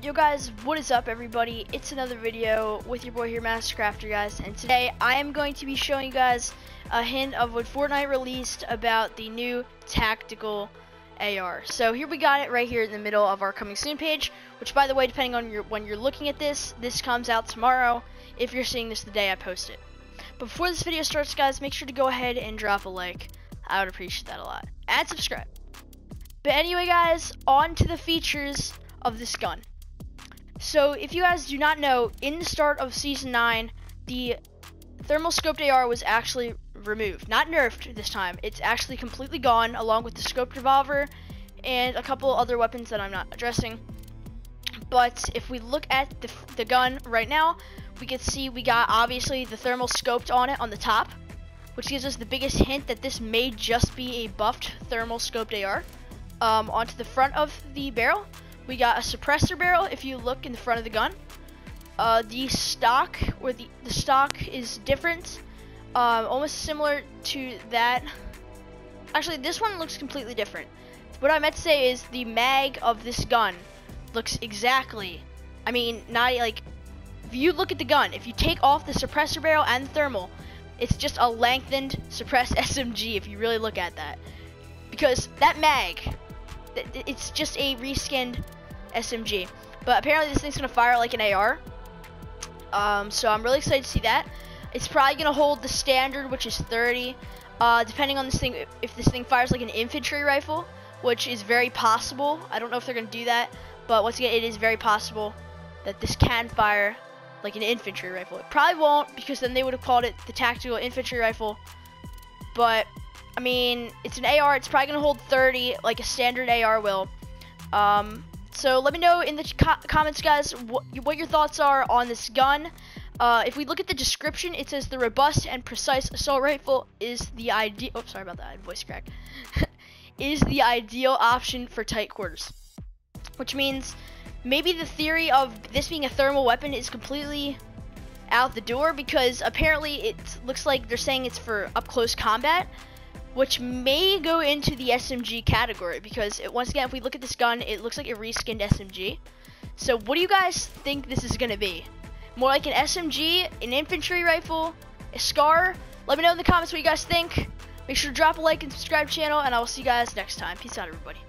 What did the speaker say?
Yo guys, what is up everybody? It's another video with your boy here, Mastercrafter guys, and today I am going to be showing you guys a hint of what Fortnite released about the new tactical AR. So here we got it right here in the middle of our coming soon page, which by the way, depending on your when you're looking at this, this comes out tomorrow if you're seeing this the day I post it. Before this video starts guys, make sure to go ahead and drop a like. I would appreciate that a lot. And subscribe. But anyway guys, on to the features of this gun. So if you guys do not know, in the start of Season 9, the thermal scoped AR was actually removed. Not nerfed this time. It's actually completely gone, along with the scoped revolver and a couple other weapons that I'm not addressing. But if we look at the, the gun right now, we can see we got obviously the thermal scoped on it on the top, which gives us the biggest hint that this may just be a buffed thermal scoped AR. Um, onto the front of the barrel, we got a suppressor barrel if you look in the front of the gun. Uh, the stock, or the, the stock is different, um, almost similar to that. Actually, this one looks completely different. What I meant to say is the mag of this gun looks exactly, I mean, not like, if you look at the gun, if you take off the suppressor barrel and the thermal, it's just a lengthened suppressed SMG if you really look at that. Because that mag, it's just a reskinned SMG. But apparently this thing's gonna fire like an AR. Um, so I'm really excited to see that. It's probably gonna hold the standard, which is 30. Uh, depending on this thing, if this thing fires like an infantry rifle, which is very possible. I don't know if they're gonna do that, but once again, it is very possible that this can fire like an infantry rifle. It probably won't because then they would have called it the tactical infantry rifle. But I mean, it's an AR. It's probably gonna hold 30 like a standard AR will. Um, so let me know in the co comments, guys, what, what, your thoughts are on this gun. Uh, if we look at the description, it says the robust and precise assault rifle is the ideal. Oh, sorry about that, voice crack. is the ideal option for tight quarters, which means maybe the theory of this being a thermal weapon is completely out the door because apparently it looks like they're saying it's for up close combat which may go into the SMG category because it, once again, if we look at this gun, it looks like a reskinned SMG. So what do you guys think this is going to be? More like an SMG, an infantry rifle, a SCAR? Let me know in the comments what you guys think. Make sure to drop a like and subscribe channel, and I will see you guys next time. Peace out, everybody.